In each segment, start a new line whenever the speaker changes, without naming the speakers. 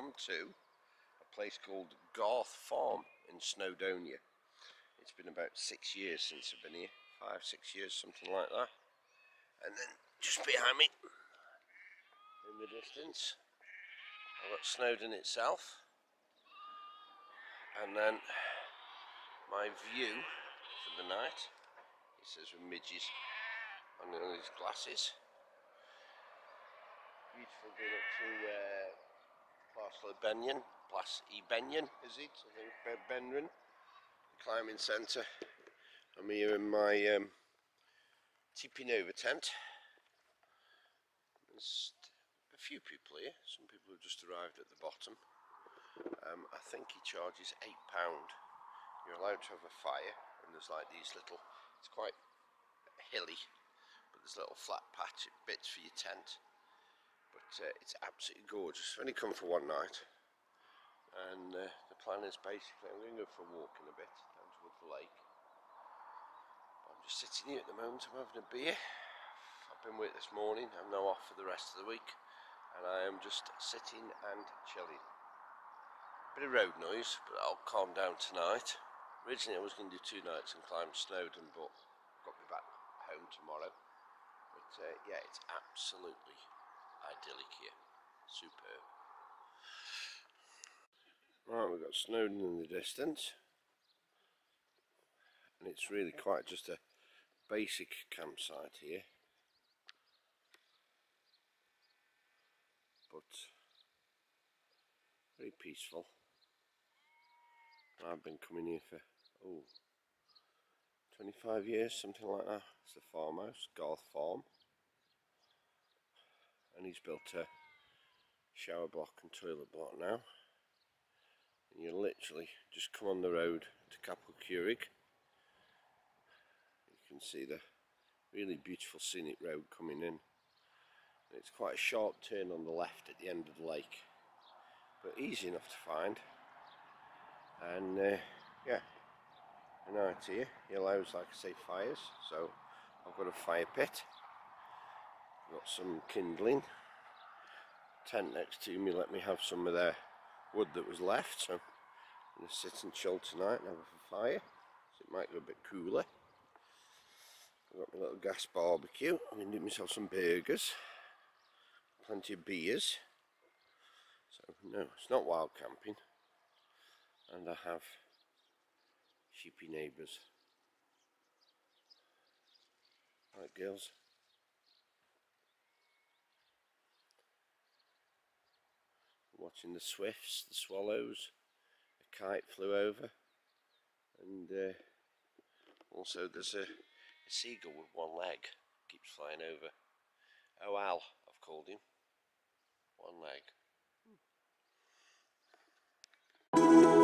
Come to a place called Garth Farm in Snowdonia. It's been about six years since I've been here, five, six years, something like that. And then just behind me, in the distance, I've got Snowdon itself. And then my view for the night, it says with midges on his glasses beautiful going up to uh, Castle Benyon, Plas E Benyon, is it? I think Benrin, climbing centre. I'm here in my um, Tipi Nova tent. There's a few people here, some people have just arrived at the bottom. Um, I think he charges £8. You're allowed to have a fire, and there's like these little, it's quite hilly, but there's little flat patch bits for your tent but uh, it's absolutely gorgeous. I've only come for one night, and uh, the plan is basically I'm going to go for a walk in a bit down towards the lake. But I'm just sitting here at the moment. I'm having a beer. I've been with this morning. I'm now off for the rest of the week, and I am just sitting and chilling. Bit of road noise, but I'll calm down tonight. Originally, I was going to do two nights and climb Snowdon, but got be back home tomorrow. But uh, yeah, it's absolutely idyllic here. Superb. Right, we've got Snowdon in the distance. And it's really quite just a basic campsite here. But very peaceful. I've been coming here for, oh, 25 years, something like that. It's a farmhouse, Garth Farm and he's built a shower block and toilet block now. And you literally just come on the road to Capel Curig you can see the really beautiful scenic road coming in. And it's quite a sharp turn on the left at the end of the lake but easy enough to find. And uh, yeah and out here he allows like I say fires so I've got a fire pit got some kindling. Tent next to me let me have some of their wood that was left so I'm going to sit and chill tonight and have a fire so it might go a bit cooler. I've got my little gas barbecue I'm going to do myself some burgers. Plenty of beers. So no it's not wild camping. And I have sheepy neighbours. Right girls watching the swifts, the swallows, a kite flew over and uh, also there's a, a, seagull with one leg keeps flying over. Oh Al, I've called him. One leg. fire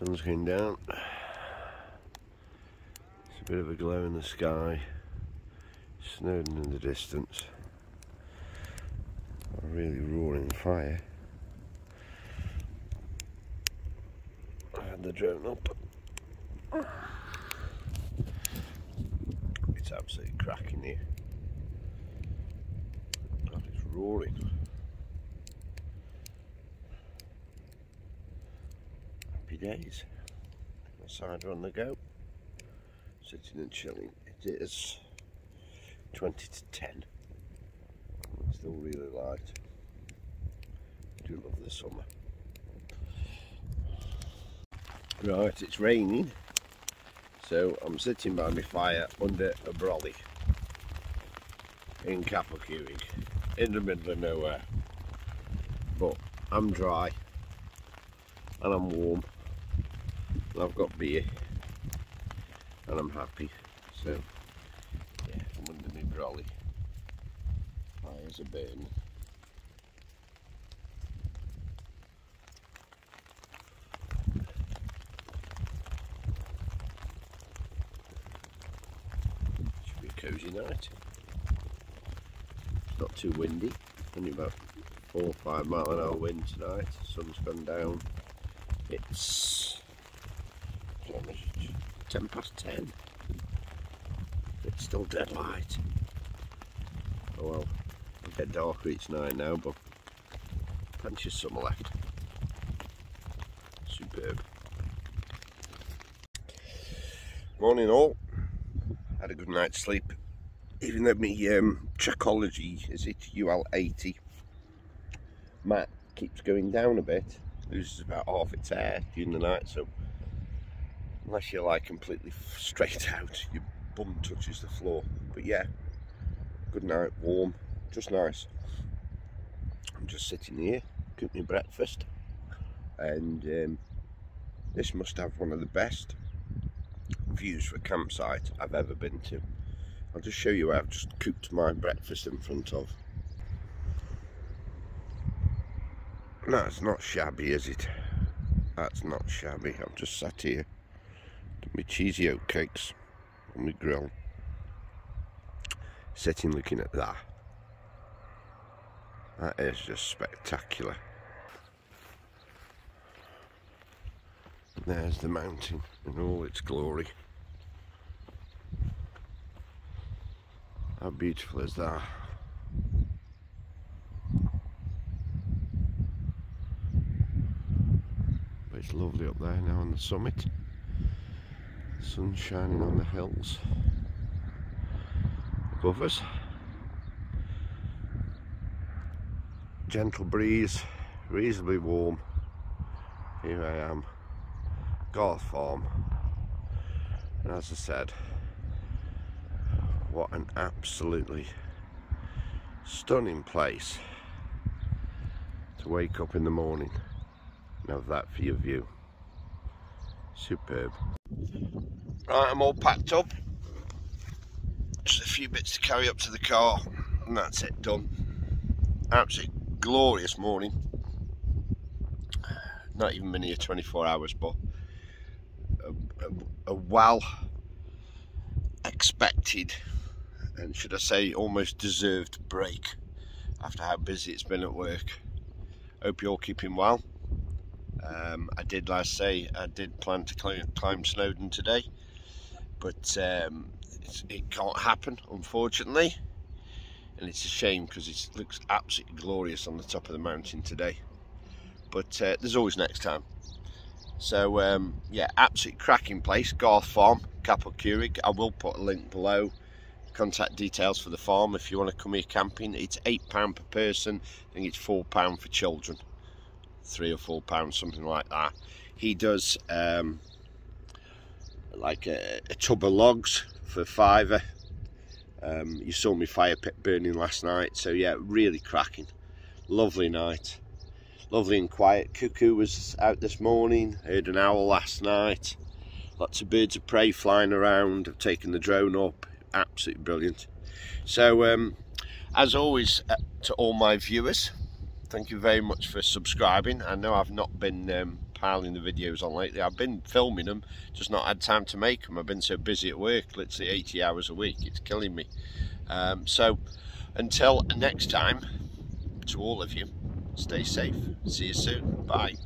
Sun's going down. It's a bit of a glow in the sky. Snowdon in the distance. A really roaring fire. I had the drone up. It's absolutely cracking here. God, it's roaring. Days. Cider on the go. Sitting and chilling. It is 20 to 10. It's still really light. I do love the summer. Right, it's raining. So I'm sitting by my fire under a brolly in Capel Curig, in the middle of nowhere. But I'm dry and I'm warm I've got beer and I'm happy. So yeah, I'm under my brolly. Fires are burning. Should be a cosy night. It's not too windy, only about four or five mile an hour wind tonight. Sun's gone down. It's ten past ten. It's still dead light. Oh well, it'll get darker each night now, but plenty of summer left. Superb. Morning all. Had a good night's sleep. Even though my um, is it UL80, Matt keeps going down a bit, loses about half its air during the night, so unless you're like completely straight out, your bum touches the floor. But yeah, good night, warm, just nice. I'm just sitting here, cooking breakfast, and um, this must have one of the best views for a campsite I've ever been to. I'll just show you where I've just cooked my breakfast in front of. That's not shabby, is it? That's not shabby. I've just sat here, my cheesy oatcakes on the grill, sitting looking at that. That is just spectacular. There's the mountain in all its glory. How beautiful is that? But it's lovely up there now on the summit. Sun shining on the hills above us. Gentle breeze, reasonably warm. Here I am, Garth Farm. And as I said, what an absolutely stunning place to wake up in the morning and have that for your view. Superb. Right, I'm all packed up. Just a few bits to carry up to the car and that's it done. Absolutely glorious morning. Not even been here 24 hours, but a, a, a well expected and should I say almost deserved break after how busy it's been at work. Hope you're all keeping well. Um, I did last say I did plan to climb, climb Snowdon today, but um, it can't happen unfortunately, and it's a shame because it looks absolutely glorious on the top of the mountain today. But uh, there's always next time. So um, yeah, absolutely cracking place, Garth Farm, Capel Curig. I will put a link below contact details for the farm if you want to come here camping it's eight pound per person i think it's four pound for children three or four pounds something like that. He does um, like a, a, tub of logs for fiver. Um, you saw me fire pit burning last night so yeah really cracking. Lovely night. Lovely and quiet. Cuckoo was out this morning heard an owl last night. Lots of birds of prey flying around i've taken the drone up. Absolutely brilliant. So, um, as always, uh, to all my viewers, thank you very much for subscribing. I know I've not been um, piling the videos on lately. I've been filming them, just not had time to make them. I've been so busy at work, literally 80 hours a week. It's killing me. Um, so until next time, to all of you, stay safe. See you soon. Bye.